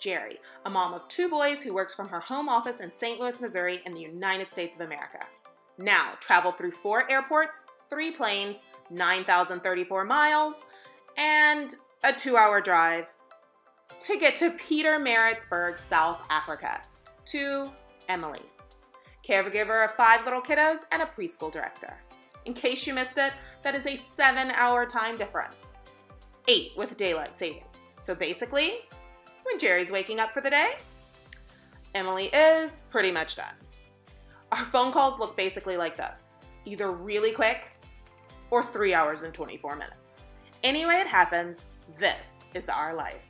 Jerry, a mom of two boys who works from her home office in St. Louis, Missouri, in the United States of America. Now, traveled through four airports, three planes, 9,034 miles, and a two hour drive to get to Peter Pietermaritzburg, South Africa, to Emily, caregiver of five little kiddos and a preschool director. In case you missed it, that is a seven hour time difference, eight with daylight savings. So basically, when Jerry's waking up for the day, Emily is pretty much done. Our phone calls look basically like this either really quick or three hours and 24 minutes. Anyway, it happens, this is our life.